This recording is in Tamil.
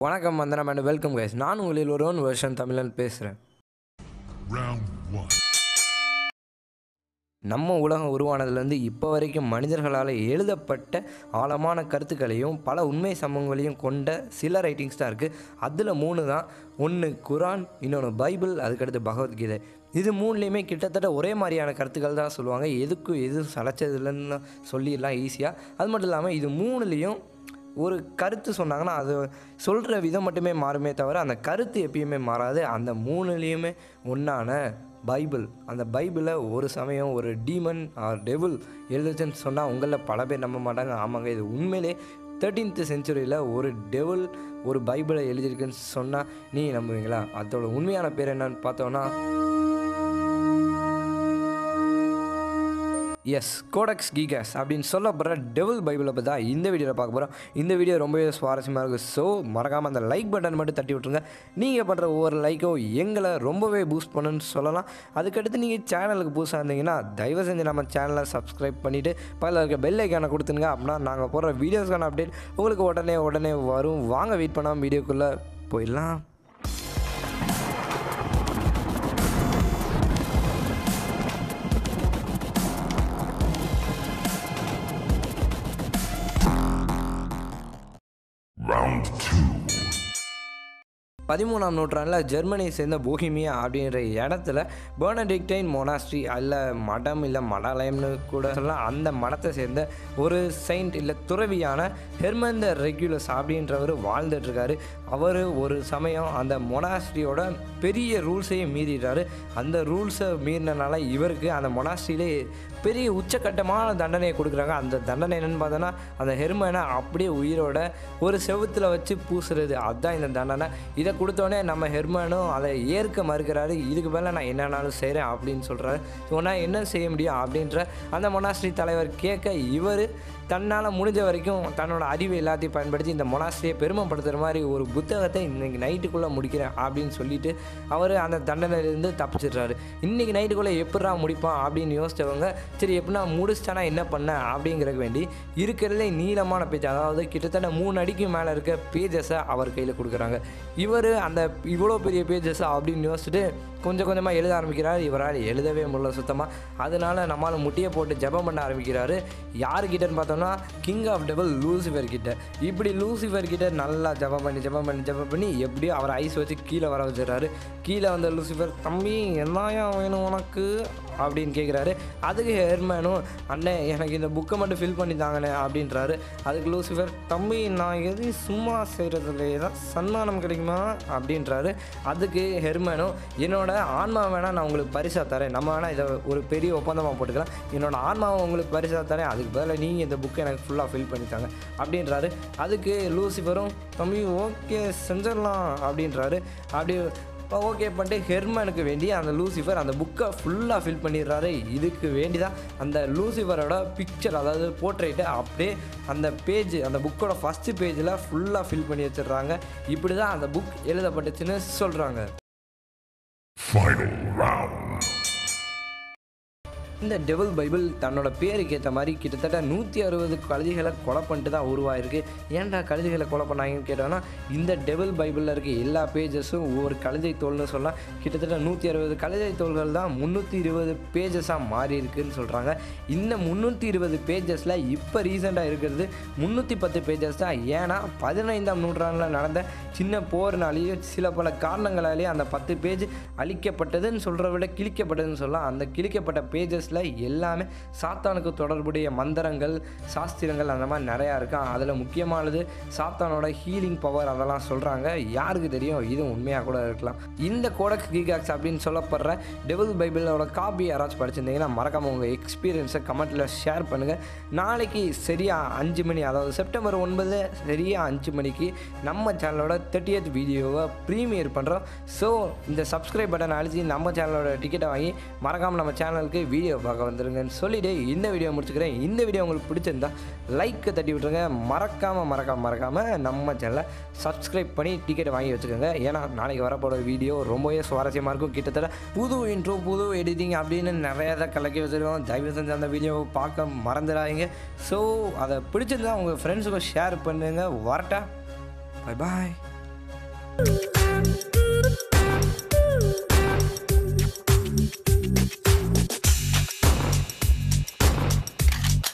வணக்கம் வந்தனம் அண்ட் வெல்கம் கைஸ் நான் உங்களில் ஒருவன் வருஷன் தமிழன் பேசுகிறேன். நம்ம உலகம் உருவானதுலேருந்து இப்போ வரைக்கும் மனிதர்களால் எழுதப்பட்ட ஆழமான கருத்துக்களையும் பல உண்மை சம்பவங்களையும் கொண்ட சில ரைட்டிங்ஸ் தான் இருக்குது அதில் மூணு தான். ஒன்று குரான் இன்னொன்று பைபிள் அதுக்கடுத்து பகவத்கீதை. இது மூணுலேயுமே கிட்டத்தட்ட ஒரே மாதிரியான கருத்துக்கள் தான் சொல்லுவாங்க. எதுக்கும் எதுவும் சளைச்சதில்லைன்னு சொல்லிடலாம் ஈஸியாக அது மட்டும் இல்லாமல் இது மூணுலேயும் ஒரு கருத்து சொன்னாங்கன்னா அது சொல்கிற விதம் மட்டுமே மாறுமே தவிர அந்த கருத்து எப்பயுமே மாறாது. அந்த மூணுலேயுமே ஒன்றான பைபிள். அந்த பைபிளை ஒரு சமயம் ஒரு டீமன் ஆர் டெவில் எழுதுச்சுன்னு சொன்னால் உங்களில் பல பேர் நம்ப மாட்டாங்க. ஆமாங்க இது உண்மையிலே தேர்ட்டீன்த் செஞ்சுரியில் ஒரு டெவில் ஒரு பைபிளை எழுதியிருக்குன்னு சொன்னால் நீ நம்புவீங்களா? அதோட உண்மையான பேர் என்னன்னு பார்த்தோன்னா எஸ் கோடக்ஸ் கீகாஸ் அப்படின்னு சொல்லப்படுற டெவில் பைபிளை பற்றி தான் இந்த வீடியோவில் பார்க்க போகிறோம் இந்த வீடியோ ரொம்பவே சுவாரஸ்யமாக இருக்குது ஸோ மறக்காமல் அந்த லைக் பட்டன் மட்டும் தட்டி விட்ருங்க நீங்கள் பண்ணுற ஒவ்வொரு லைக்கோ எங்களை ரொம்பவே பூஸ்ட் பண்ணுன்னு சொல்லலாம். அதுக்கடுத்து நீங்கள் சேனலுக்கு புதுசாக இருந்தீங்கன்னா தயவு செஞ்சு நம்ம சேனலை சப்ஸ்கிரைப் பண்ணிவிட்டு பல இருக்க பெல் ஐக்கானை கொடுத்துருங்க. அப்படின்னா நாங்கள் போடுற வீடியோஸ்க்கான அப்டேட் உங்களுக்கு உடனே உடனே வரும். வாங்க வெயிட் பண்ணாமல் வீடியோக்குள்ளே போயிடலாம். பதிமூணாம் நூற்றாண்டில் ஜெர்மனியை சேர்ந்த போஹிமியா அப்படின்ற இடத்துல பேர்னடிக்டைன் மொனாஸ்ட்ரி அல்ல மடம் இல்லை மடாலயம்னு கூட சொல்லலாம் அந்த மடத்தை சேர்ந்த ஒரு செயின்ட் இல்லை துறவியான ஹெர்மந்த ரெகுலஸ் அப்படின்றவர் வாழ்ந்துட்டுருக்காரு. அவர் ஒரு சமயம் அந்த மொனாஸ்ட்ரியோட பெரிய ரூல்ஸையும் மீறிடுறாரு. அந்த ரூல்ஸை மீறினனால இவருக்கு அந்த மொனாஸ்ட்ரியிலே பெரிய உச்சக்கட்டமான தண்டனையை கொடுக்குறாங்க. அந்த தண்டனை என்னென்னு பார்த்தோன்னா அந்த ஹெர்மனை அப்படியே உயிரோட ஒரு செவுத்தில் வச்சு பூசுறது. அதுதான் இந்த தண்டனை. இதை கொடுத்தோடனே நம்ம ஹெர்மனும் அதை ஏற்க மறுக்கிறாரு. இதுக்கு மேலே நான் என்னன்னாலும் செய்கிறேன் அப்படின்னு சொல்கிறாரு ஸோ நான் என்ன செய்ய முடியும் அப்படின்ற அந்த மொனாஸ்ட்ரி தலைவர் கேட்க இவர் தன்னால் முடிஞ்ச வரைக்கும் தன்னோட அறிவு எல்லாத்தையும் பயன்படுத்தி இந்த மொனாஸ்ட்ரியை பெருமைப்படுத்துகிற மாதிரி ஒரு புத்தகத்தை இன்றைக்கி நைட்டுக்குள்ளே முடிக்கிறேன் அப்படின்னு சொல்லிட்டு அவர் அந்த தண்டனையிலேருந்து தப்பிச்சிடுறாரு. இன்றைக்கி நைட்டுக்குள்ளே எப்படா முடிப்பான் அப்படின்னு யோசித்தவங்க சரி எப்படின்னா முடிச்சிட்டானா என்ன பண்ண? அப்படிங்கிறதுக்கு வேண்டி இருக்கிறதுலே நீளமான பேஜ் அதாவது கிட்டத்தட்ட மூணு அடிக்கு மேலே இருக்க பேஜஸை அவர் கையில் கொடுக்குறாங்க. இவர் அந்த இவ்வளோ பெரிய பேஜஸ் அப்படின்னு யோசிச்சுட்டு கொஞ்சம் கொஞ்சமாக எழுத ஆரம்பிக்கிறார். இவரால் எழுதவே முடியல சுத்தமாக அதனால் நம்மளால் முட்டியை போட்டு ஜெபம் பண்ண ஆரம்பிக்கிறாரு. யாருக்கிட்டன்னு பார்த்தோம்னா கிங் ஆஃப் டபுள் லூசிஃபர் கிட்ட. இப்படி லூசிஃபர் கிட்ட நல்லா ஜெபம் பண்ணி ஜெபம் பண்ணி ஜெபம் பண்ணி எப்படியோ அவர் ஐஸ் வச்சு கீழே வர வச்சிடுறாரு. கீழே வந்த லூசிஃபர் தம்பி என்னையா வேணும் உனக்கு? அப்படின்னு கேட்குறாரு அதுக்கு ஹெர்மேனும் அண்ணே எனக்கு இந்த புக்கை மட்டும் ஃபில் பண்ணி தாங்கண்ணே அப்படின்றாரு. அதுக்கு லூசிஃபர் தம்பி நான் எதையும் சும்மா செய்கிறதுல ஏதாவது சன்மானம் கிடைக்குமா? அப்படின்றாரு. அதுக்கு ஹெர்மேனும் என்னோட ஆன்மா வேணால் நான் உங்களுக்கு பரிசாக தரேன். நம்ம வேணால் இதை ஒரு பெரிய ஒப்பந்தமாக போட்டுக்கலாம். என்னோட ஆன்மாவை உங்களுக்கு பரிசாக தரேன். அதுக்கு பதிலாக நீங்கள் இந்த புக்கை எனக்கு ஃபுல்லாக ஃபில் பண்ணித்தாங்க அப்படின்றாரு. அதுக்கு லூசிஃபரும் தம்பி ஓகே செஞ்சிடலாம். அப்படின்றாரு. அப்படி ஓகே பண்ணிட்டு ஹெர்மனுக்கு வேண்டி அந்த லூசிஃபர் அந்த புக்கை ஃபுல்லாக ஃபில் பண்ணிடுறாரு. இதுக்கு வேண்டி தான் அந்த லூசிஃபரோட பிக்சர் அதாவது போர்ட்ரேட்டை அப்படியே அந்த பேஜ் அந்த புக்கோட ஃபஸ்ட்டு பேஜில் ஃபுல்லாக ஃபில் பண்ணி வச்சிடுறாங்க. இப்படி தான் அந்த புக் எழுதப்பட்டுச்சுன்னு சொல்கிறாங்க Final round. இந்த டெவல் பைபிள் தன்னோட பேருக்கு ஏற்ற மாதிரி கிட்டத்தட்ட நூற்றி அறுபது கழுதிகளை கொலை பண்ணிட்டு தான் உருவாயிருக்கு. ஏன்டா கழுதிகளை கொலை பண்ணாங்கன்னு கேட்டோன்னா இந்த டெவல் பைபிளில் இருக்க எல்லா பேஜஸும் ஒவ்வொரு கழுதை தோல்னு சொல்லலாம் கிட்டத்தட்ட நூற்றி அறுபது கழுதை தோள்கள் தான் முந்நூற்றி இருபது பேஜஸாக மாறி இருக்குன்னு சொல்கிறாங்க இந்த முந்நூற்றி இருபது பேஜஸில் இப்போ ரீசெண்டாக இருக்கிறது முந்நூற்றி பத்து பேஜஸ் தான். ஏன்னா பதினைந்தாம் நூற்றாண்டில் நடந்த சின்ன போர்னாலேயே சில பல காரணங்களாலேயே அந்த பத்து பேஜ் அழிக்கப்பட்டதுன்னு சொல்கிறத விட கிழிக்கப்பட்டதுன்னு சொல்லலாம். அந்த கிழிக்கப்பட்ட பேஜஸ் பேஜஸில் எல்லாமே சாத்தானுக்கு தொடர்புடைய மந்திரங்கள் சாஸ்திரங்கள் அந்த மாதிரி நிறையா இருக்கும் அதில் முக்கியமானது சாத்தானோட ஹீலிங் பவர் அதெல்லாம் சொல்கிறாங்க யாருக்கு தெரியும்? இது உண்மையாக கூட இருக்கலாம். இந்த கோடக் கீகாக்ஸ் அப்படின்னு சொல்லப்படுற டெவல் பைபிளோட காப்பி யாராச்சும் படிச்சிருந்தீங்கன்னா மறக்காம உங்கள் எக்ஸ்பீரியன்ஸை கமெண்ட்டில் ஷேர் பண்ணுங்கள் நாளைக்கு சரியாக அஞ்சு மணி அதாவது செப்டம்பர் ஒன்பது சரியாக அஞ்சு மணிக்கு நம்ம சேனலோட தேர்ட்டியத் வீடியோவை ப்ரீமியர் பண்ணுறோம் ஸோ இந்த சப்ஸ்கிரைப் பட்டன் அழிச்சு நம்ம சேனலோட டிக்கெட்டை வாங்கி மறக்காமல் நம்ம சேனலுக்கு வீடியோ பார்க்க வந்துருங்கன்னு சொல்லிட்டு இந்த வீடியோ முடிச்சுக்கிறேன். இந்த வீடியோ உங்களுக்கு பிடிச்சிருந்தா லைக்கை தட்டி விட்ருங்க மறக்காமல் மறக்காமல் மறக்காமல் நம்ம சேனலை சப்ஸ்கிரைப் பண்ணி டிக்கெட் வாங்கி வச்சுக்கோங்க. ஏன்னா நாளைக்கு வரப்போகிற வீடியோ ரொம்பவே சுவாரஸ்யமாக இருக்கும். கிட்டத்தட்ட புது இன்ட்ரோ புது எடிட்டிங் அப்படின்னு நிறைய தான் கலக்கி வச்சுருக்கோம். தயவு செஞ்சு அந்த வீடியோவை பார்க்க மறந்துடாதீங்க. ஸோ அதை பிடிச்சிருந்தா உங்கள் ஃப்ரெண்ட்ஸுக்கும் ஷேர் பண்ணுங்கள் வரட்டா. Bye bye Thank